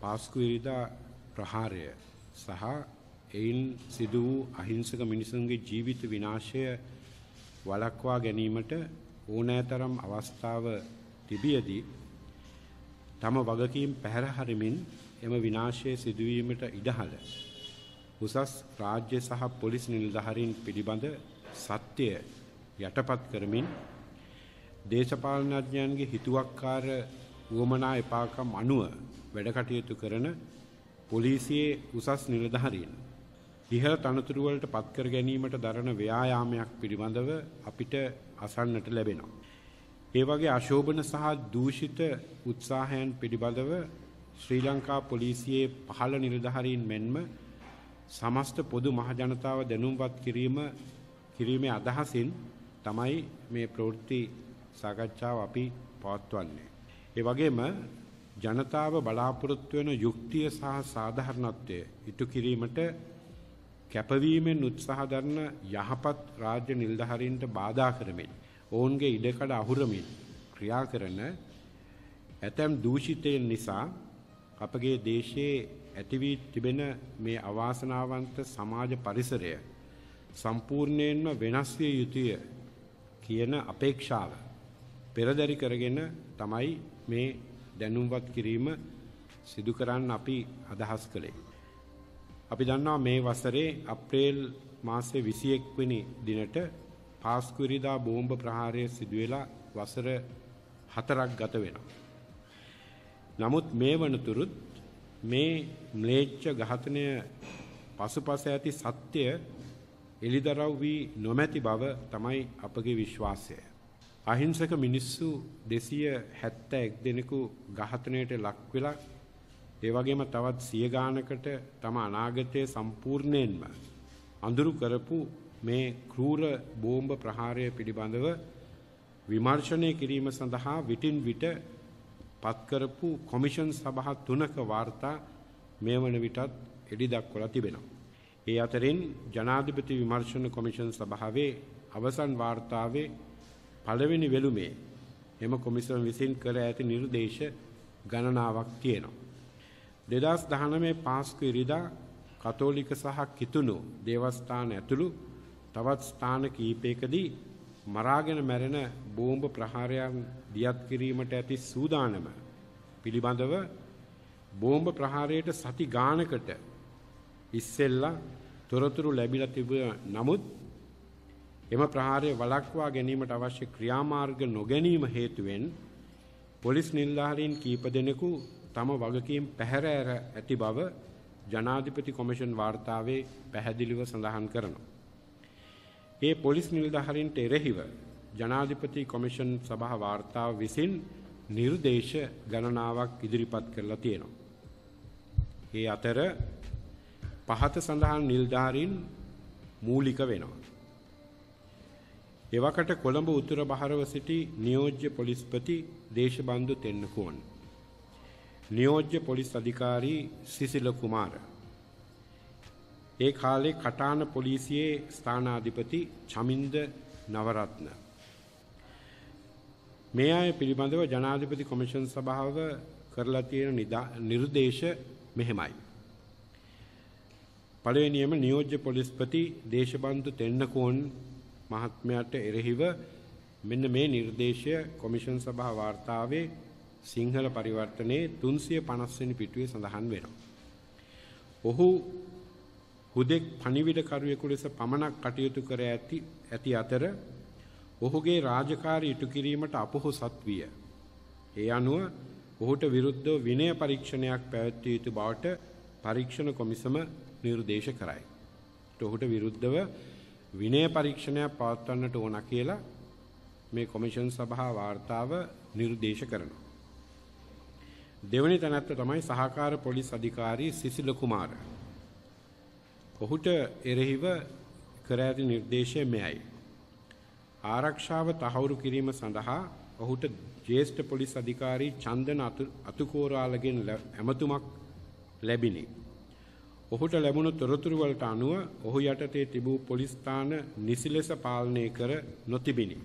පාස්කු ඉරිදා ප්‍රහාරය සහ එයින් සිදු වූ අහිංසක මිනිසුන්ගේ ජීවිත විනාශය වළක්වා ගැනීමට ඕනෑතරම් අවස්ථාව තිබියදී තම වගකීම් පැහැර හරිමින් එම විනාශය සිදුවීමට ඉඩහළ උසස් රාජ්‍ය සහ පොලිස් නිලධාරීන් පිළිබඳ සත්‍යය යටපත් කරමින් දේශපාලනඥයන්ගේ හිතුවක්කාර වුවමනා එපාකම් අනුව වැඩකටයුතු කරන පොලිසියේ උසස් නිලධාරීන් ඉහළ තනතුරුවලට පත්කර ගැනීමට දරන ව්‍යායාමයක් පිළිබඳව අපිට අසන්නට ලැබෙනවා. ඒ වගේ අශෝභන සහ දූෂිත උත්සාහයන් පිළිබඳව ශ්‍රී ලංකා පොලිසියේ පහළ නිලධාරීන් මෙන්ම සමස්ත පොදු මහජනතාව දැනුම්පත් කිරීම කිරීමේ අදහසින් තමයි මේ ප්‍රවෘත්ති සාකච්ඡාව අපි පවත්වන්නේ. ඒ වගේම ජනතාව බලාපොරොත්තු වෙන යුක්තිය සහ සාධාරණත්වය ඉටු කිරීමට කැපවීමෙන් උත්සාහ දරන යහපත් රාජ්‍ය නිලධාරීන්ට බාධා කරමින් ඔවුන්ගේ ඉඩකඩ අහුරමින් ක්‍රියා කරන ඇතැම් දූෂිතයන් නිසා අපගේ දේශයේ ඇති වී තිබෙන මේ අවාසනාවන්ත සමාජ පරිසරය සම්පූර්ණයෙන්ම වෙනස් විය යුතුය කියන අපේක්ෂාව පෙරදරි කරගෙන තමයි මේ දැනුම්වත් කිරීම සිදු කරන්න අපි අදහස් කළේ. අපි දන්නවා මේ වසරේ අප්‍රේල් මාසේ 21 වෙනි දිනට පාස්කු ඉරිදා බෝම්බ ප්‍රහාරය සිදු වෙලා වසර 4ක් ගත වෙනවා. නමුත් මේ වනතුරුත් මේ ම්ලේච්ඡ ඝාතනය පසුපස ඇති සත්‍ය එලිදරව් වී නොමැති බව තමයි අපගේ විශ්වාසය. අහිංසක මිනිස්සු 271 දෙනෙකු ඝාතනයට ලක් වෙලා ඒ වගේම තවත් සිය ගානකට තම අනාගතය සම්පූර්ණයෙන්ම අඳුරු කරපු මේ క్రూර බෝම්බ ප්‍රහාරය පිළිබඳව විමර්ශනය කිරීම සඳහා විටින් විට පත් කරපු කොමිෂන් සභා තුනක වාර්තා මේ වන විටත් එඩි දක්වලා තිබෙනවා. ඒ අතරින් ජනාධිපති විමර්ශන කොමිෂන් සභාවේ අවසන් වාර්තාවේ පළවෙනි වෙළුමේ එම කොමිසම විසින් කර ඇති නිර්දේශ ගණනාවක් තියෙනවා. දෙදස් දහනමේ පාස්කු ඉරිදා කතෝලික සහ කිතුුණු දේවස්ථාන ඇතුළු තවත් ස්ථාන කීපයකදී මරාගෙන මැරෙන බෝම්භ ප්‍රහාරයන් දියත් කිරීමට ඇති සූදානම පිළිබඳව බෝම්භ ප්‍රහාරයට සති ගානකට ඉස්සෙල්ලා තොරතුරු ලැබිල තිබ නමුත් එම ප්‍රහාරය වලක්වා ගැනීමට අවශ්‍ය ක්‍රියාමාර්ග නොගැනීම හේතුවෙන් පොලිස් නිල්ධාරීන් කීප දෙනෙකු තම වගකීම් පැහැර ඇර ඇති බව ජනාධිපති කොමිෂන් වාර්තාවේ පැහැදිලිව සඳහන් කරනවා. ඒ පොලිස් නිලධහරින්ට එරෙහිව ජනාධිපති කොමිෂන් සභහ වාර්තාව විසින් නිර්දේශ ගණනාවක් ඉදිරිපත් කරලා තියෙනවා. ඒ අතර පහත සඳහන් නිල්ධාරීන් මූලික වෙනවා. එවකට කොළඹ උතුර බහරව සිටි නියෝජ්‍ය පොලිස්පති දේශබන්ධු තෙන්නකුවන්. නියෝජ්‍ය පොලිස් අධිකාරී සිසිල කුමාර. ඒ කාලේ කටාන පොලිසියේ ස්ථානාධිපති චමින්ද නවරත්න. මේ අය පිළිබඳව ජනාධිපති කොමිෂන් සභාව කරලා තියෙන නිර්දේශ මෙහෙමයි. පළවෙනියම නියෝජ්‍ය පොලිස්පති දේශබන්ධු තෙන්නකෝන් මහත්මයට එරෙහිව මෙන්න මේ නිර්දේශය කොමිෂන් සභා වාර්තාවේ සිංහල පරිවර්තනයේ 350 වෙනි පිටුවේ සඳහන් වෙනවා. ඔහු හුදෙක් පණිවිඩකරුවෙකු ලෙස පමණක් කටයුතු කර ඇති ඇති අතර ඔහුගේ රාජකාරී ඉටු කිරීමට අපොහොසත් විය. ඒ අනුව ඔහුට විරුද්ධව විනය පරීක්ෂණයක් පැවැත්විය යුතු බවට පරීක්ෂණ කොමිසම නිර්දේශ කරයි. ඔහුට විරුද්ධව විනය පරීක්ෂණයක් පවත්වන්නට ඕන කියලා මේ කොමිෂන් සභා වාර්තාව නිර්දේශ කරනවා. දෙවනි තැනැත්ත තමයි සහකාර පොලිස් අධිකාරී සිසිල කුමාර. ඔහුට එරෙහිව කර ඇති නිර්දේශය මෙයයි. ආරක්ෂාව තහවුරු කිරීම සඳහා ඔහුට ජේෂ්ඨ පොලිස් අධිකාරී චන්දන අතුකෝරාලගෙන් ඇමතුමක් ලැබිණි. ඔහුට ලැබුණු තොරතුරු වලට අනුව ඔහු යටතේ තිබූ පොලිස් ස්ථාන නිසි ලෙස පාලනය කර නොතිබිනි.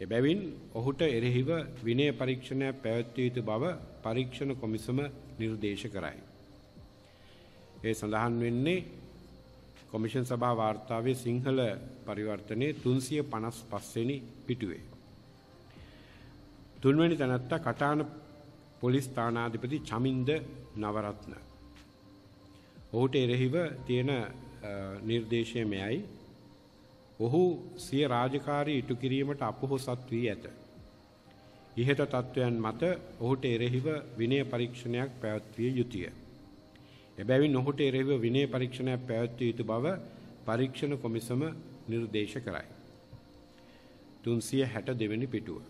එබැවින් ඔහුට එරෙහිව විනය පරීක්ෂණයක් පැවැත්විය යුතු බව පරීක්ෂණ කොමිසම නිර්දේශ කරයි. ඒ සඳහන් වෙන්නේ කොමිෂන් සභා වාර්තාවේ සිංහල පරිවර්තනයේ 355 වෙනි පිටුවේ. තුන්වැනි තැනැත්තා කටාන පොලිස් ස්ථානාධිපති චමින්ද නවරත්න. ඔහුට එරෙහිව තියෙන නිර්දේශය මෙයයි. ඔහු සිය රාජකාරී ඉටු කිරීමට අපොහොසත් වී ඇත. ඉහත තත්ත්වයන් මත ඔහුට එරෙහිව විනය පරීක්ෂණයක් පැවැත්විය යුතුය. එබැවින් ඔහුට එරෙහිව විනය පරීක්ෂණයක් පැවැත්විය යුතු බව පරීක්ෂණ කොමිසම නිර්දේශ කරයි. 362 වෙනි පිටුව.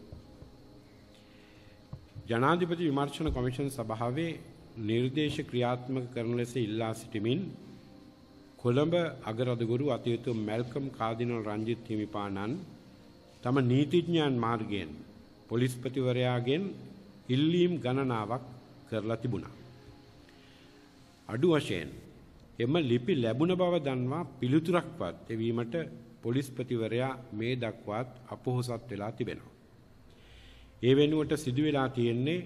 ජනාධිපති විමර්ශන කොමිෂන් සභාවේ නිර්දේශ ක්‍රියාත්මක කරන ලෙස ඉල්ලා සිටිමින් කොළඹ අගරදගුරු අතියුතු මැල්කම් කාදිනල් රංජිත් හිමිපාණන් තම නීතිඥයන් මාර්ගයෙන් පොලිස්පතිවරයාගෙන් ඉල්ලීම් ගණනාවක් කරලා තිබුණා. අඩු වශයෙන් එම ලිපි ලැබුණ බව දන්වා පිළිතුරක්වත් එවීමට පොලිස්පතිවරයා මේ දක්වාත් අපොහොසත් වෙලා තිබෙනවා. ඒ වෙනුවට සිදු වෙලා තියෙන්නේ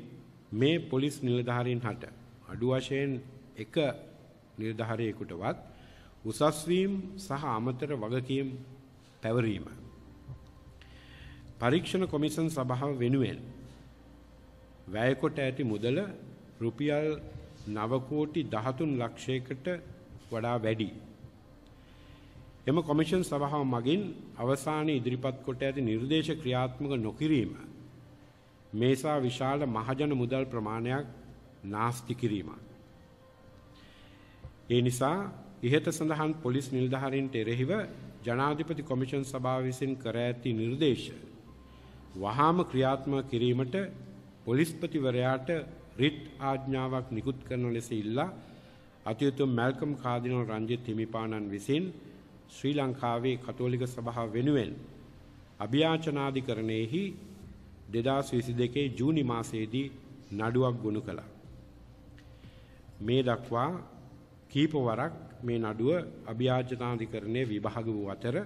මේ පොලිස් නිලධාරීන් හට අඩු වශයෙන් එක නිලධාරියෙකුටවත් උසස් වීම සහ අමතර වගකීම් පැවරීම. පරීක්ෂණ කොමිසන් සභාව වෙනුවෙන් වැය කොට ඇති මුදල රුපියල් 9 කෝටි 13 ලක්ෂයකට වඩා වැඩි. එම කොමිෂන් සභාව මගින් අවසානයේ ඉදිරිපත් කොට ඇති නිර්දේශ ක්‍රියාත්මක නොකිරීම මේසා විශාල මහජන මුදල් ප්‍රමාණයක් නාස්ති කිරීමක්. ඒ නිසා ඉහත සඳහන් පොලිස් නිලධාරීන්ට එරෙහිව ජනාධිපති කොමිෂන් සභාව විසින් කර ඇති නිර්දේශ වහාම ක්‍රියාත්මක කිරීමට පොලිස්පතිවරයාට රිට් ආඥාවක් නිකුත් කරන ලෙස ඉල්ලා අතියුතුම් මැල්කම් කාදිනල් රංජිත් හිමිපාණන් විසින් ශ්‍රී ලංකාවේ කතෝලික සභාව වෙනුවෙන් අභියාචනාධිකරණයෙහි දෙදස් විසි දෙකේ ජූනි මාසයේදී නඩුවක් ගොුණු කළා. මේ දක්වා කීපවරක් මේ නඩුව අභ්‍යාජනාධිකරණය විභාග වූ අතර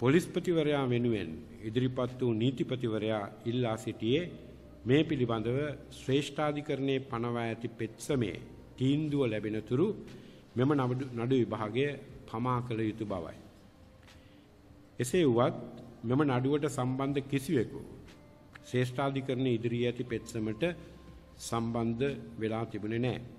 පොලිස්පතිවරයා වෙනුවෙන් ඉදිරිපත් වූ නීතිපතිවරයා ඉල්ලා සිටියේ මේ පිළිබඳව ශ්‍රේෂ්ඨාධිකරණයේ පනවා ඇති පෙත්සමේ තීන්දුව ලැබෙනතුරු මෙම නඩු විභාගය පමා කළ යුතු බවයි. එසේ වුවත් මෙම නඩුවට සම්බන්ධ කිසිවෙකු ශ්‍රේෂ්ඨාධිකරණ ඉදිරියේ ඇති පෙත්සමට සම්බන්ධ වෙලා තිබුණේ නැහැ.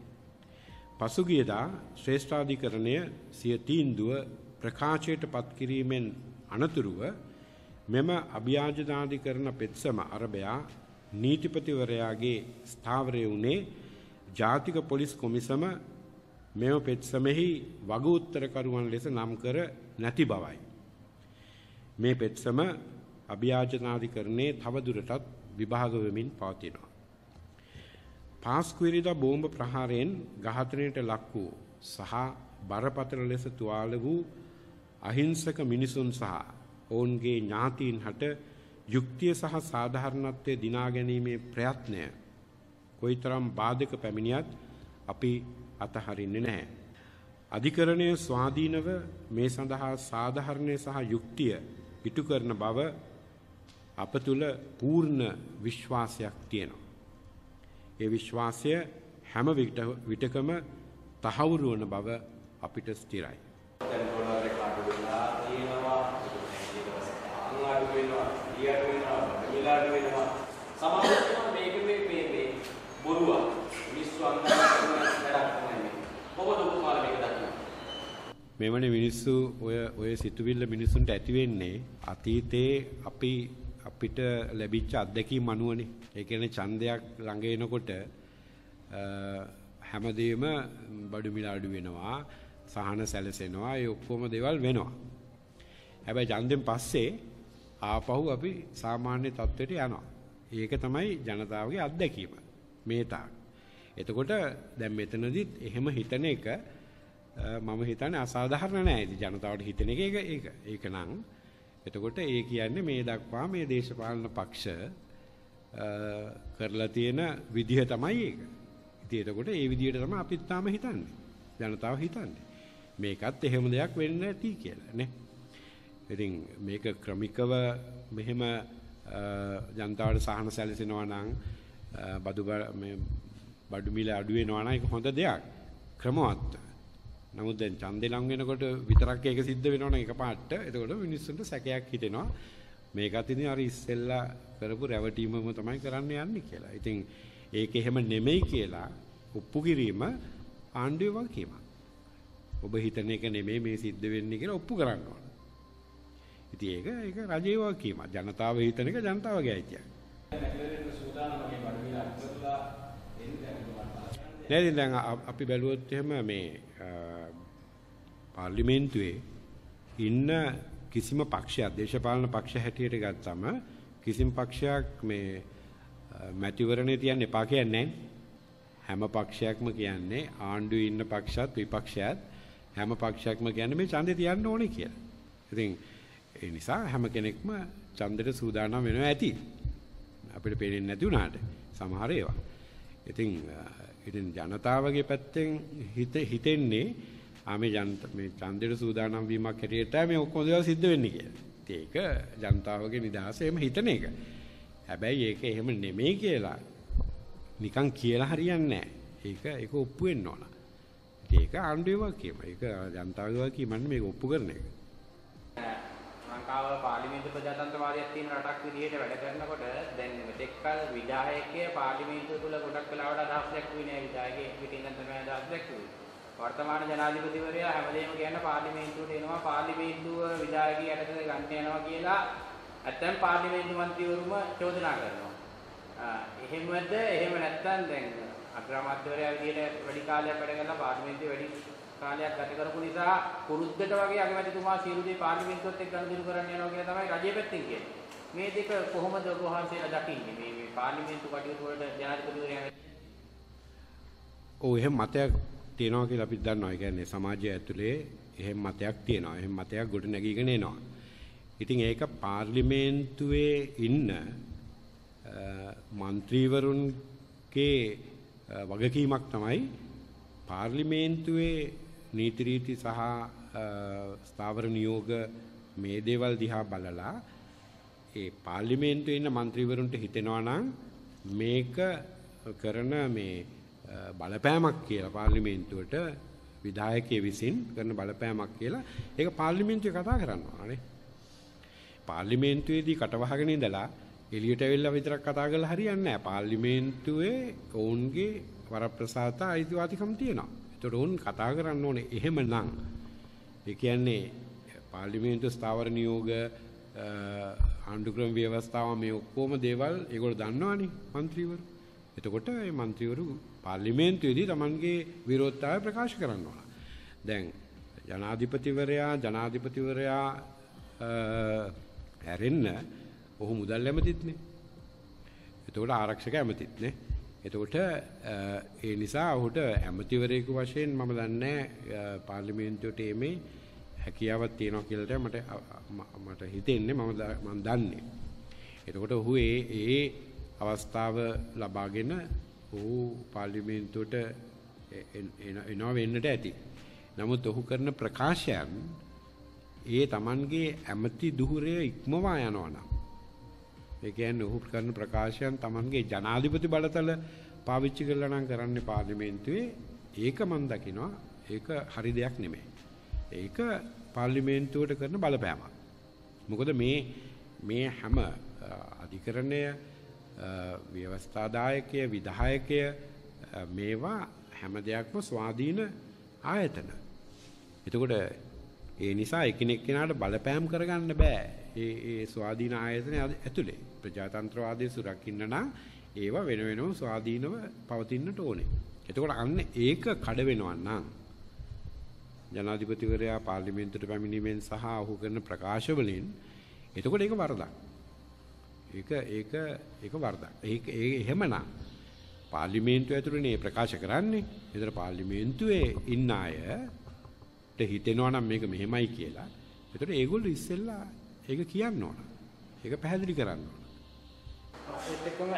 පසුගියදා ශ්‍රේෂ්ඨාධිකරණය සිය තීන්දුව ප්‍රකාශයට පත් කිරීමෙන් අනතුරුව මෙම අභ්‍යාජනාධිකරණ පෙත්සම අරබයා නීතිපතිවරයාගේ ස්ථාවරය වුණේ ජාතික පොලිස් කොමිසම මෙම පෙත්සමෙහි වග උත්තරකරුවන් ලෙස නම් කර නැති බවයි. මේ පෙත්සම අභ්‍යාජනාධිකරණයේ තවදුරටත් විභාග වෙමින් පවතිනවා. පාස්කුවරිදා බෝම්බ ප්‍රහාරයෙන් ඝාතනයට ලක් වූ සහ බරපතල ලෙස තුවාල වූ අහිංසක මිනිසුන් සහ ඔවුන්ගේ ඥාතීන් හට යුක්තිය සහ සාධාරණත්වය දිනා ගැනීමේ ප්‍රයත්නය කොයිතරම් බාධක පැමිණියත් අපි අතහරින්නේ නැහැ. අධිකරණය ස්වාධීනව මේ සඳහා සාධාරණය සහ යුක්තිය ඉටු කරන බව අප තුළ පූර්ණ විශ්වාසයක් තියෙනවා. ඒ විශ්වාසය හැම විටකම තහවුරු වන බව අපිට ස්ථිරයි. සමහරවිට මේක මේ මේ බොරුවක් මිනිස්සු අන්දරට වැඩක් තමයි කොහොමද ඔබතුමාලා මේක දකින්නේ මෙවැනි මිනිස්සු ඔය ඔය සිතුවිල්ල මිනිස්සුන්ට ඇති වෙන්නේ අතීතේ අපි අපිට ලැබිච්ච අත්දැකීම් අනුවනේ. ඒ කියන්නේ ඡන්දයක් ළඟ එනකොට හැමදේම බඩු මිල අඩු වෙනවා, සහන සැලසෙනවා, ඒ ඔක්කොම දේවල් වෙනවා. හැබැයි ඡන්දෙන් පස්සේ ආපහු අපි සාමාන්‍ය තත්ත්වයට යනවා. ඒක තමයි ජනතාවගේ අත්දැකීම. මේ තාක්. එතකොට දැන් මෙතනදිත් එහෙම හිතන එක මම හිතන්නේ අසාධාරණ නෑ. ජනතාවට හිතන එක ඒක ඒක. ඒක නම් එතකොට ඒ කියන්නේ මේ දක්වා මේ දේශපාලන පක්ෂ කරලා තියෙන විදිහ තමයි ඒක. ඉතින් එතකොට ඒ විදිහට තමයි අපිත් තාම හිතන්නේ. ජනතාව හිතන්නේ. මේකත් එහෙම දෙයක් වෙන්නේ නැති කියලා නේ. ඉතින් මේක ක්‍රමිකව මෙහෙම ජනතාවට සහන සැලසෙනවා නම් බදු මේ බඩු මිල අඩු වෙනවා නම් ඒක හොඳ දෙයක්. ක්‍රමවත්. නමුත් දැන් ඡන්දේ ලඟ වෙනකොට විතරක් ඒක සිද්ධ වෙනවා නම් එකපාරට එතකොට මිනිස්සුන්ට සැකයක් හිතෙනවා. මේකත් ඉතින් අර ඉස්සෙල්ලා කරපු රැවටීමම තමයි කරන්න යන්නේ කියලා. ඉතින් ඒක එහෙම නෙමෙයි කියලා ඔප්පු කිරීම ආණ්ඩුවේ වගකීමක්. ඔබ හිතන එක නෙමෙයි මේ සිද්ධ වෙන්නේ කියලා ඔප්පු කරන්න ඕන. ඉතින් ඒක ඒක රජයේ වගකීමක්. ජනතාව හිතන එක ජනතාවගේ අයිතියක්. නේද දැන් අපි බැලුවොත් එහෙම මේ පාර්ලිමේන්තුවේ ඉන්න කිසිම පක්ෂයක් දේශපාලන පක්ෂ හැටියට ගත්තම කිසිම පක්ෂයක් මේ මැතිවරණේ තියන්න එපා කියන්නේ හැම පක්ෂයක්ම කියන්නේ ආණ්ඩුවේ ඉන්න පක්ෂත් විපක්ෂයත් හැම පක්ෂයක්ම කියන්නේ මේ ඡන්දේ තියන්න ඕනේ කියලා. ඉතින් ඒ නිසා හැම කෙනෙක්ම ඡන්දෙට සූදානම් වෙනවා ඇති. අපිට පේන්නේ නැති වුණාට සමහර ඒවා. ඉතින් ඉතින් ජනතාවගේ පැත්තෙන් හිත හිතෙන්නේ ආ මේ ජනත මේ ඡන්දෙට සූදානම් වීමක් හැටියට මේ ඔක්කොම දේවල් සිද්ධ වෙන්නේ කියලා. ඒක ජනතාවගේ නිදහස එහෙම හිතන එක. හැබැයි ඒක එහෙම නෙමෙයි කියලා නිකන් කියලා හරියන්නේ නැහැ. ඒක ඒක ඔප්පු වෙන්න ඕන. ඒක ආණ්ඩුවේ වගකීම. ඒක ජනතාවගේ වගකීම නෙමෙයි මේක ඔප්පු කරන එක. ලංකාව පාර්ලිමේන්තු ප්‍රජාතන්ත්‍රවාදයක් තියෙන රටක් විදිහට වැඩ කරනකොට දැන් මෙතෙක්කල් විධායකය පාර්ලිමේන්තුව තුළ ගොඩක් වෙලාවට අදහස් දැක්වුවේ නෑ විධායකයෙක් පිටින් නම් තමයි අදහස් දැක්වුවේ. වර්තමාන ජනාධිපතිවරයා හැමදේම කියන පාර්ලිමේන්තුවට එනවා පාර්ලිමේන්තුව විධායකී යටතේ ගන්න යනවා කියලා ඇත්තම පාර්ලිමේන්තු මන්ත්‍රීවරුම චෝදනා කරනවා. එහෙමද එහෙම නැත්නම් දැන් අග්‍රාමාත්‍යවරයා විදිහට වැඩි කාලයක් වැඩ කරලා පාර්ලිමේන්තුවේ වැඩි කාලයක් ගත කරපු නිසා කුරුද්දට වගේ අගමැතිතුමා සියලු දේ පාර්ලිමේන්තුවත් එක්ක ගනුදෙනු කරන්න යනවා කියලා තමයි රජයේ පැත්තෙන් කියන්නේ. මේ දෙක කොහොමද ඔබ වහන්සේලා දකින්නේ? මේ මේ පාර්ලිමේන්තු කටයුතු වලට ජනාධිපතිවරයා ඔව් එහෙම මතයක් තියෙනවා කියලා අපි දන්නවා. ඒ කියන්නේ සමාජය ඇතුලේ එහෙම මතයක් තියෙනවා. එහෙම මතයක් ගොඩ නැගීගෙන එනවා. ඉතින් ඒක පාර්ලිමේන්තුවේ ඉන්න മന്ത്രിවරුන්ගේ වගකීමක් තමයි පාර්ලිමේන්තුවේ නීති රීති සහ ස්ථාවර නියෝග මේ දේවල් දිහා බලලා ඒ පාර්ලිමේන්තුවේ ඉන්න മന്ത്രിවරුන්ට හිතෙනවා නම් මේක කරන මේ බලපෑමක් කියලා පාර්ලිමේන්තුවට විධායකය විසින් කරන බලපෑමක් කියලා ඒක පාර්ලිමේන්තුවේ කතා කරනවා නේ. පාර්ලිමේන්තුවේදී කටවහගෙන ඉඳලා එළියට ඇවිල්ලා විතරක් කතා කරලා හරියන්නේ නැහැ. පාර්ලිමේන්තුවේ ඔවුන්ගේ වරප්‍රසාත අයිතිවාසිකම් තියෙනවා. විද්වතුන් කතා කරන්න ඕනේ. එහෙමනම් ඒ කියන්නේ පාර්ලිමේන්තු ස්ථාවර නියෝග ආණ්ඩුක්‍රම ව්‍යවස්ථාව මේ ඔක්කොම දේවල් ඒගොල්ලෝ දන්නවනේ മന്ത്രിවරු. එතකොට මේ മന്ത്രിවරු පාර්ලිමේන්තුවේදී Tamanගේ විරෝධතාවය ප්‍රකාශ කරනවා. දැන් ජනාධිපතිවරයා ජනාධිපතිවරයා ඇරෙන්න ඔහු මුදල් ඇමතිත්නේ. එතකොට ආරක්ෂක ඇමතිත්නේ. එතකොට ඒ නිසා ඔහුට ඇමතිවරයෙකු වශයෙන් මම දන්නේ පාර්ලිමේන්තුවට එමේ හැකියාවක් තියෙනවා කියලා මට මට හිතෙන්නේ මම මම දන්නේ. එතකොට ඔහු ඒ ඒ අවස්ථාව ලබාගෙන ඔහු පාර්ලිමේන්තුවට එනවා වෙන්නට ඇති. නමුත් ඔහු කරන ප්‍රකාශයන් ඒ Tamanගේ ඇමති දුහුරය ඉක්මවා යනවා නම් ඒ කියන්නේ ඔහු කරන ප්‍රකාශයන් Tamanගේ ජනාධිපති බලතල පාවිච්චි කරලා නම් කරන්නේ පාර්ලිමේන්තුවේ ඒක මම දකිනවා ඒක හරි දෙයක් නෙමෙයි. ඒක පාර්ලිමේන්තුවට කරන බලපෑමක්. මොකද මේ මේ හැම අධිකරණය ව්‍යවස්ථාදායකය විධායකය මේවා හැම දෙයක්ම ස්වාධීන ආයතන. එතකොට ඒ නිසා එකිනෙක කෙනාට බලපෑම් කරගන්න බෑ. ඒ ඒ ස්වාධීන ආයතන ඇතුලේ ප්‍රජාතන්ත්‍රවාදයේ සුරකින්න නම් ඒවා වෙන වෙනම ස්වාධීනව පවතින්නට ඕනේ. එතකොට අන්න ඒක කඩ වෙනවා නම් ජනාධිපතිවරයා පාර්ලිමේන්තුවට පැමිණීමෙන් සහ ඔහු කරන ප්‍රකාශ වලින් එතකොට ඒක වරදක්. ඒක ඒක ඒක වරදක්. ඒක ඒ එහෙමනම් පාර්ලිමේන්තුව ඇතුළේ ප්‍රකාශ කරන්නේ. ඒතර පාර්ලිමේන්තුවේ ඉන්න අයට හිතෙනවා නම් මේක මෙහෙමයි කියලා. ඒතර ඒගොල්ලෝ ඉස්සෙල්ලා ඒක කියන්න ඕන. ඒක පැහැදිලි කරන්න ඕන. ඒත් එක්කම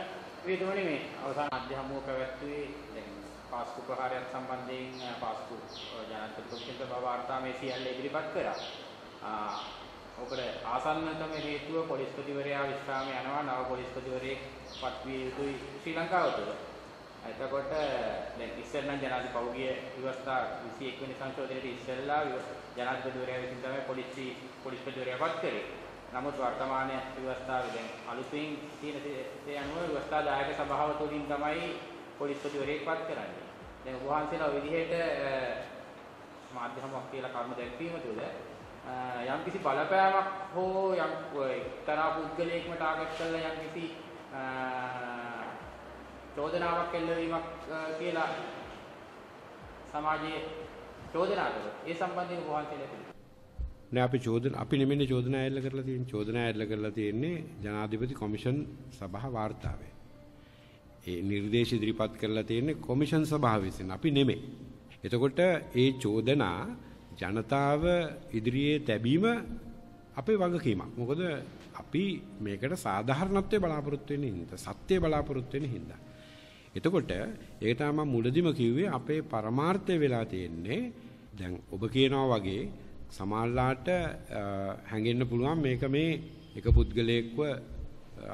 වේදෝනේ මේ අවසාන අධ්‍ය හමුව පැවැත්වුවේ දැන් පාස්කු ප්‍රහාරයක් සම්බන්ධයෙන් පාස්කු ජනාධිපති කොමිෂන් වාර්තා මේ සියල්ල ඉදිරිපත් කරා. ආ ඔකට ආසන්නතම හේතුව පොලිස්පතිවරයා විශ්‍රාමයේ යනවා නව පොලිස්පතිවරයෙක් පත්විය යුතුයි ශ්‍රී ලංකාව තුළ. එතකොට දැන් ඉස්සෙල් නම් ජනාධිපති පෞද්ගලික ව්‍යවස්ථා 21 වෙනි සංශෝධනයේ ඉස්සෙල්ලා ජනාධිපතිවරයා විසින් තමයි පොලිසි පොලිස්පතිවරයා පත් කරේ. නමුත් වර්තමාන ව්‍යවස්ථාවේ දැන් අලුතින් තියෙන තේ අනුව ව්‍යවස්ථා දායක සභාව තුළින් තමයි පොලිස්පතිවරයෙක් පත් කරන්නේ. දැන් වහන්සේලා විදිහට මාධ්‍යමක් කියලා කර්ම දැක්වීම තුළ යම් කිසි බලපෑමක් හෝ යම් එක්තරා පුද්ගලයෙක්ම ටාගට් කරලා යම් කිසි චෝදනාවක් එල්ලවීමක් කියලා සමාජයේ චෝදනා කරනවා. ඒ සම්බන්ධයෙන් වහන්සේලා නෑ අපි චෝදන අපි නෙමෙයි චෝදනා ඇල්ල කරලා තියෙන්නේ. චෝදනා ඇල්ල කරලා තියෙන්නේ ජනාධිපති කොමිෂන් සභා වාර්තාවේ. ඒ නිර්දේශ ඉදිරිපත් කරලා තියෙන්නේ කොමිෂන් සභාව විසින්. අපි නෙමෙයි. එතකොට ඒ චෝදනා ජනතාව ඉදිරියේ තැබීම අපේ වගකීමක්. මොකද අපි මේකට සාධාරණත්වය බලාපොරොත්තු වෙන්නේ හින්දා, සත්‍යය බලාපොරොත්තු වෙන්නේ හින්දා. එතකොට ඒක තමයි මුලදිම කිව්වේ අපේ පරමාර්ථය වෙලා තියෙන්නේ දැන් ඔබ කියනවා වගේ සමාල්ලාට හැඟෙන්න පුළුවන්. මේක මේ එක පුද්ගලයෙක්ව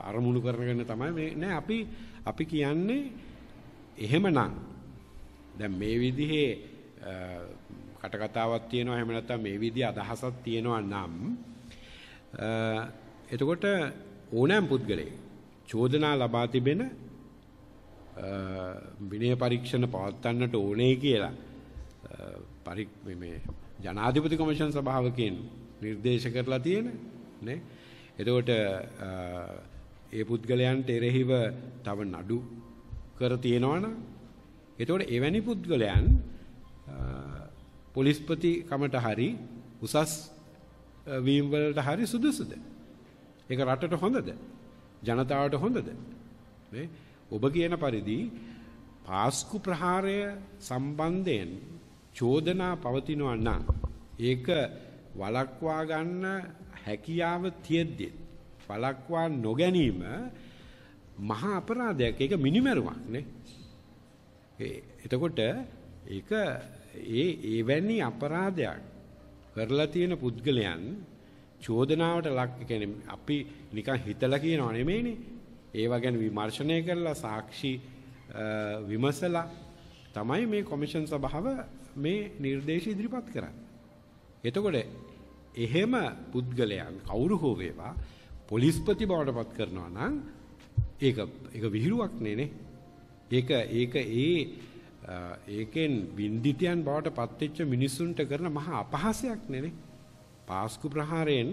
අරමුණු කරගෙන තමයි මේ නෑ අපි අපි කියන්නේ එහෙමනම්. දැන් මේ විදිහේ කටකතාවක් තියෙනවා. එහෙම නැත්නම් මේ විදිහ අදහසක් තියෙනවා නම් එතකොට ඕනෑම පුද්ගලයෙක් චෝදනා ලබා තිබෙන විනය පරීක්ෂණ පවත්වන්නට ඕනේ කියලා. පරි මේ ජනාධිපති කොමිෂන් සභාවකින් නිර්දේශ කරලා තියෙන නේ එතකොට ඒ පුද්ගලයන්ට එරෙහිව තව නඩු කර තියෙනවනම් එතකොට එවැනි පුද්ගලයන් පොලිස්පති කමට හරි උසස් වීම් වලට හරි සුදුසුද? ඒක රටට හොඳද? ජනතාවට හොඳද? නේ? ඔබ කියන පරිදි පාස්කු ප්‍රහාරය සම්බන්ධයෙන් චෝදනා පවතිනවා නම් ඒක වලක්වා ගන්න හැකියාව තියෙද්දි වලක්වා නොගැනීම මහා අපරාධයක්. ඒක මිනිමරුවක් නේ. එතකොට ඒක ඒ එවැනි අපරාධයක් කරලා තියෙන පුද්ගලයන් චෝදනාවට ලක් කියන්නේ අපි නිකන් හිතලා කියනව නෙමෙයිනේ. ඒවා ගැන විමර්ශනය කරලා සාක්ෂි විමසලා තමයි මේ කොමිෂන් සභාව මේ නිර්දේශ ඉදිරිපත් කරන්නේ. එතකොට එහෙම පුද්ගලයන් කවුරු හෝ වේවා පොලිස්පති බවට පත් කරනවා නම් ඒක ඒක විහිළුවක් නේ ඒක ඒක ඒ ඒකෙන් වින්දිතයන් බවට පත්වෙච්ච මිනිස්සුන්ට කරන මහා අපහාසයක් නෙනේ. පාස්කු ප්‍රහාරයෙන්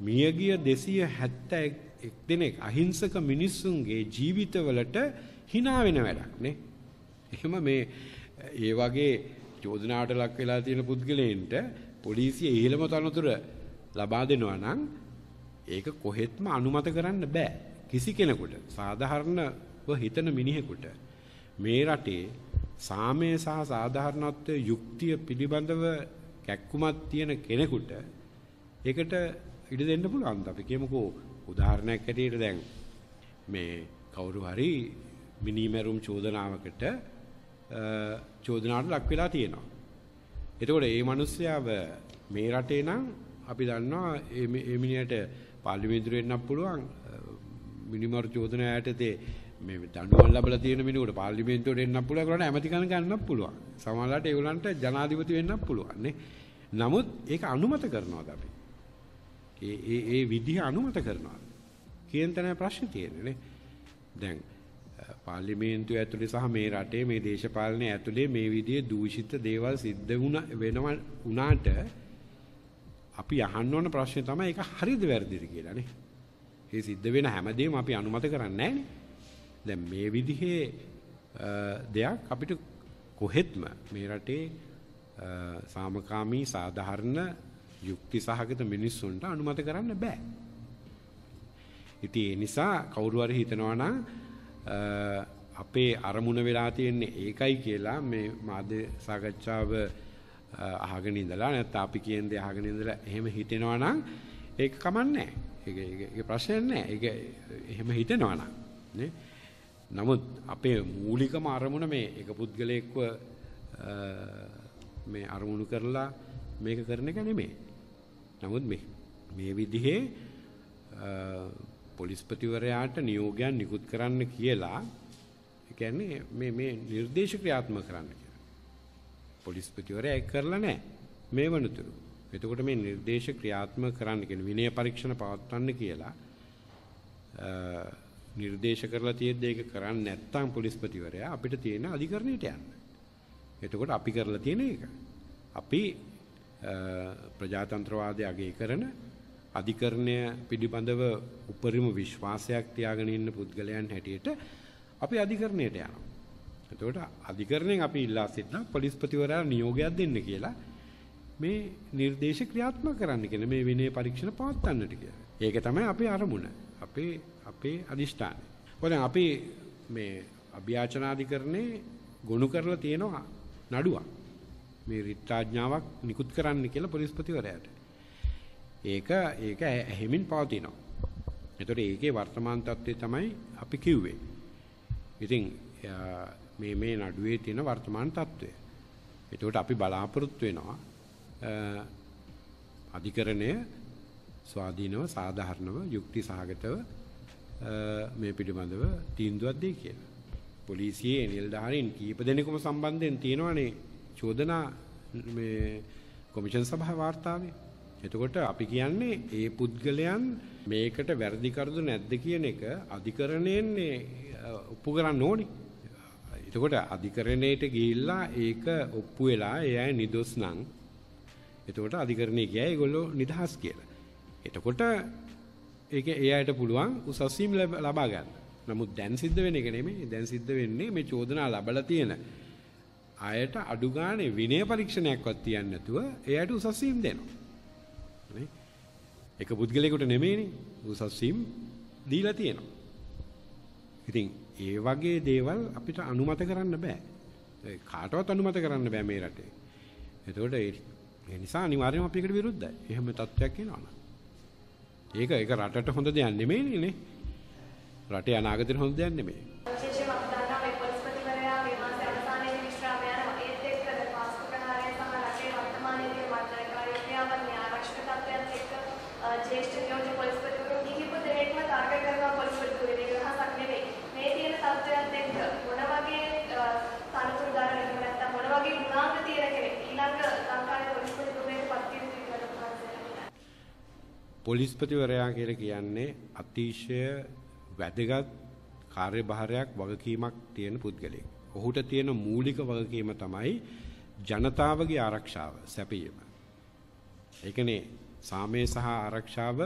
මියගිය 271 දෙනෙක් අහිංසක මිනිස්සුන්ගේ ජීවිතවලට hina වෙන වැඩක් නේ. එහෙම මේ ඒ වගේ චෝදනාවට ලක් වෙලා තියෙන පුද්ගලයන්ට පොලිසිය ඉහළම තනතුර ලබා දෙනවා නම් ඒක කොහෙත්ම අනුමත කරන්න බෑ කිසි කෙනෙකුට සාධාරණව හිතන මිනිහෙකුට මේ රටේ සාමය සහ සාධාරණත්වයේ යුක්තිය පිළිබඳව කැක්කුමක් තියෙන කෙනෙකුට ඒකට ඉඩ දෙන්න පුළුවන්. අපි කියමුකෝ උදාහරණයක් ඇටියට දැන් මේ කවුරු හරි මිනිමෙරුම් චෝදනාවකට චෝදනාවට ලක් වෙලා තියෙනවා. එතකොට මේ මිනිස්යාව මේ රටේ නම් අපි දන්නවා මේ මිනිහට පාර්ලිමේන්තුවේ එන්නත් පුළුවන් මිනිමර් චෝදනාවට තේ මේ දඬුවම් ලැබලා තියෙන මිනිහට පාර්ලිමේන්තුවට එන්නත් පුළුවන් ඒගොල්ලන්ට ඇමතිකම් ගන්නත් පුළුවන්. සමහරවිට ඒගොල්ලන්ට ජනාධිපති වෙන්නත් පුළුවන් නේ. නමුත් ඒක අනුමත කරනවාද අපි? ඒ ඒ ඒ විදිහ අනුමත කරනවා. කියන තැන ප්‍රශ්නේ තියෙන්නේ නේ. දැන් පාර්ලිමේන්තුව ඇතුලේ සහ මේ රටේ මේ දේශපාලනය ඇතුලේ මේ විදිහේ දූෂිත දේවල් සිද්ධ වුණ වෙනවා උනාට අපි අහන්න ඕන ප්‍රශ්නේ තමයි ඒක හරිද වැරදිද කියලා නේ. ඒ සිද්ධ වෙන හැමදේම අපි අනුමත කරන්නේ නැහැ නේ. දැන් මේ විදිහේ දෙයක් අපිට කොහෙත්ම මේ රටේ සාමකාමී සාධාරණ යුක්ති සහගත මිනිස්සුන්ට අනුමත කරන්න බෑ. ඉතින් ඒ නිසා කවුරු හරි හිතනවා නම් අපේ අරමුණ වෙලා තියෙන්නේ ඒකයි කියලා මේ මාධ්‍ය සාකච්ඡාව අහගෙන ඉඳලා නැත්නම් අපි කියන දේ අහගෙන ඉඳලා එහෙම හිතෙනවා නම් ඒක කමන්නේ නැහැ. ඒක ඒක ප්‍රශ්නයක් නැහැ. ඒක එහෙම හිතෙනවා නම් නේ නමුත් අපේ මූලිකම අරමුණ මේ එක පුද්ගලයෙක්ව මේ අරමුණු කරලා මේක කරන එක නෙමෙයි. නමුත් මේ මේ විදිහේ පොලිස්පතිවරයාට නියෝගයන් නිකුත් කරන්න කියලා කියන්නේ මේ මේ නිර්දේශ ක්‍රියාත්මක කරන්න කියලා. පොලිස්පතිවරයා ඒක කරලා නැහැ මේ වනතුරු. එතකොට මේ නිර්දේශ ක්‍රියාත්මක කරන්න කියන විනය පරීක්ෂණ පවත්වන්න කියලා නිර්දේශ කරලා තියෙද්දි ඒක කරන්නේ නැත්නම් පොලිස්පතිවරයා අපිට තියෙන අධිකරණයට යන්න. එතකොට අපි කරලා තියෙන එක. අපි ප්‍රජාතන්ත්‍රවාදය අගය කරන අධිකරණය පිළිබඳව උපරිම විශ්වාසයක් තියාගෙන ඉන්න පුද්ගලයන් හැටියට අපි අධිකරණයට යනවා. එතකොට අධිකරණයෙන් අපි ඉල්ලා සිටින පොලිස්පතිවරයා නියෝගයක් දෙන්න කියලා මේ නිර්දේශ ක්‍රියාත්මක කරන්න කියන මේ විනය පරීක්ෂණ පවත්වන්නට කියලා. ඒක තමයි අපේ අරමුණ. අපේ අපේ අදිෂ්ඨානය. මොකද අපි මේ අභ්‍යාචනාධිකරණේ ගොනු කරලා තියෙනවා නඩුවක්. මේ රිත්‍රාඥාවක් නිකුත් කරන්න කියලා පොලිස්පතිවරයාට. ඒක ඒක ඇහිමින් පවතිනවා. එතකොට ඒකේ වර්තමාන තත්ත්වය තමයි අපි කිව්වේ. ඉතින් මේ මේ නඩුවේ තියෙන වර්තමාන තත්ත්වය. එතකොට අපි බලාපොරොත්තු වෙනවා අධිකරණය ස්වාධීනව සාධාරණව යුක්ති සහගතව මේ පිළිබඳව තීන්දුවක් දෙයි කියලා. පොලිසියේ නිලධාරීන් කීප දෙනෙකුම සම්බන්ධයෙන් තියෙනවානේ චෝදනා මේ කොමිෂන් සභා වාර්තාවේ. එතකොට අපි කියන්නේ ඒ පුද්ගලයන් මේකට වැරදි කරදු නැද්ද කියන එක අධිකරණයෙන් ඔප්පු කරන්න ඕනි. එතකොට අධිකරණයට ගිහිල්ලා ඒක ඔප්පු වෙලා ඒ අය නිදොස් නම් එතකොට අධිකරණය කියයි ඒගොල්ලෝ නිදහස් කියලා. එතකොට ඒක ඒ අයට පුළුවන් උසස් වීම ලබා ගන්න. නමුත් දැන් සිද්ධ වෙන එක නෙමෙයි. දැන් සිද්ධ වෙන්නේ මේ චෝදනා ලබලා තියෙන අයට අඩු ගානේ විනය පරීක්ෂණයක්වත් තියන්නේ නැතුව ඒ අයට උසස් වීම දෙනවා. නේ? එක පුද්ගලයෙකුට නෙමෙයිනේ උසස් වීම දීලා තියෙනවා. ඉතින් ඒ වගේ දේවල් අපිට අනුමත කරන්න බෑ. කාටවත් අනුමත කරන්න බෑ මේ රටේ. එතකොට ඒ නිසා අනිවාර්යයෙන්ම අපි ඒකට විරුද්ධයි. එහෙම තත්ත්වයක් එනවනම්. ඒක ඒක රටට හොඳ දෙයක් නෙමෙයිනේ නේ. රටේ අනාගතේට හොඳ දෙයක් නෙමෙයි. විශේෂයෙන්ම අපි දන්නවා මේ පොලිස්පතිවරයා මේ මාසේ අවසානයේදී විශ්‍රාම යනවා. ඒත් එක්ක දැන් පාස්කු ප්‍රහාරය සහ රටේ වර්තමානයේදී මර්ධනකාරී ක්‍රියාවන් මේ ආරක්ෂක තත්ත්වයන් එක්ක ජ්‍යෙෂ්ඨ නියෝජ්‍ය පොලිස්පතිවරුන් කිහිප දෙනෙක්ම ටාර්ගට් කරනවා පොලිස්පතිවරුන්. ඒක රහසක් නෙවෙයි. මේ තියෙන තත්ත්වයන් එක්ක මොන වගේ තනතුරු දරන එහෙම නැත්නම් මොන වගේ ගුණාංග තියෙන කෙනෙක් ඊළඟ ලංකාවේ පොලිස්පතිවරුන්ට පත් වෙන විදිහට පොලිස්පතිවරයා කියලා කියන්නේ අතිශය වැදගත් කාර්යභාරයක් වගකීමක් තියෙන පුද්ගලයෙක්. ඔහුට තියෙන මූලික වගකීම තමයි ජනතාවගේ ආරක්ෂාව සැපයීම. ඒකනේ සාමය සහ ආරක්ෂාව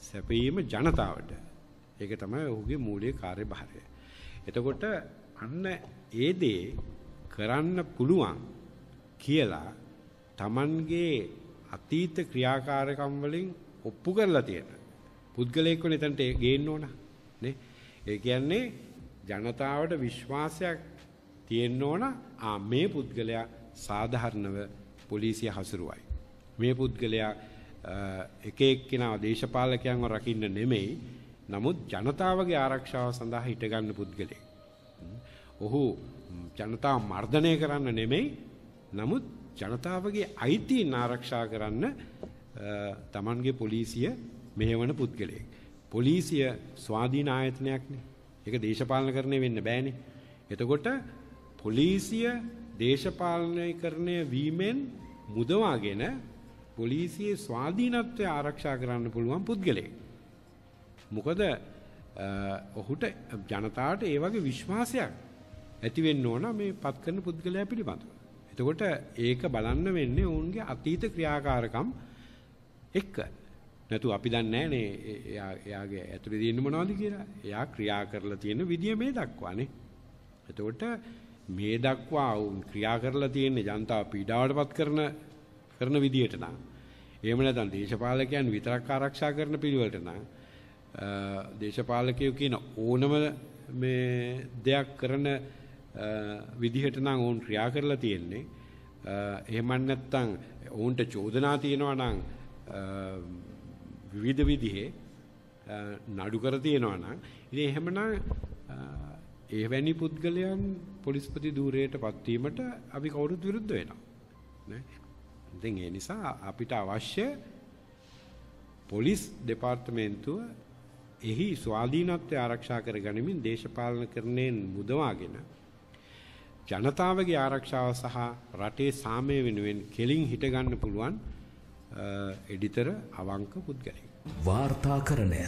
සැපයීම ජනතාවට. ඒක තමයි ඔහුගේ මූලික කාර්යභාරය. එතකොට අන්න ඒ දේ කරන්න පුළුවන් කියලා Tamanගේ අතීත ක්‍රියාකාරකම් වලින් ඔප්පු කරලා තියෙන පුද්ගලයෙක් වෙන එතනට ගේන්න ඕන නේ? ඒ කියන්නේ ජනතාවට විශ්වාසයක් තියෙන්න ඕන. ආ මේ පුද්ගලයා සාධාරණව පොලිසිය හසුරුවයි. මේ පුද්ගලයා එක එක්කෙනා දේශපාලකයන්ව රකින්න නෙමෙයි. නමුත් ජනතාවගේ ආරක්ෂාව සඳහා හිටගන්න පුද්ගලයෙක්. ඔහු ජනතාව මර්ධනය කරන්න නෙමෙයි. නමුත් ජනතාවගේ අයිතීන් ආරක්ෂා කරන්න තමන්ගේ පොලිසිය මෙහෙවන පුද්ගලයෙක්. පොලිසිය ස්වාධීන ආයතනයක්නේ. ඒක දේශපාලනකරණය වෙන්න බෑනේ. එතකොට පොලිසිය දේශපාලනීකරණය වීමෙන් මුදවාගෙන පොලිසියේ ස්වාධීනත්වය ආරක්ෂා කරන්න පුළුවන් පුද්ගලයෙක්. මොකද ඔහුට ජනතාවට ඒ වගේ විශ්වාසයක් ඇති වෙන්න ඕන මේ පත් කරන පුද්ගලයා පිළිබඳව. එතකොට ඒක බලන්න වෙන්නේ ඔවුන්ගේ අතීත ක්‍රියාකාරකම් එක්ක. නැතු අපි දන්නේ නැහනේ එයාගේ ඇතුලේ තියෙන මොනවද කියලා. එයා ක්‍රියා කරලා තියෙන විදිය මේ දක්වානේ. එතකොට මේ දක්වා වුන් ක්‍රියා කරලා තියෙන ජනතාව පීඩාවටපත් කරන කරන විදියට නම් එහෙම නැත්නම් දේශපාලකයන් විතරක් ආරක්ෂා කරන පිළිවෙලට නම් දේශපාලකයෝ කියන ඕනම මේ දෙයක් කරන විදිහට නම් ඔවුන් ක්‍රියා කරලා තියෙන්නේ එහෙම නැත්නම් ඔවුන්ට චෝදනා තියෙනවා නම් විවිධ විදිහේ නඩු කර තියෙනවා නම් ඉතින් එහෙමනම් එවැනි පුද්ගලයන් පොලිස්පති ධූරයට පත්වීමට අපි කවුරුත් විරුද්ධ වෙනවා. නේ? ඉතින් ඒ නිසා අපිට අවශ්‍ය පොලිස් දෙපාර්තමේන්තුව එහි ස්වාධීනත්වය ආරක්ෂා කර ගනිමින් දේශපාලන කරණයෙන් මුදවාගෙන ජනතාවගේ ආරක්ෂාව සහ රටේ සාමය වෙනුවෙන් කෙලින් හිටගන්න පුළුවන් එඩිතර අවංක පුද්ගලයෙක්. වාර්තාකරණය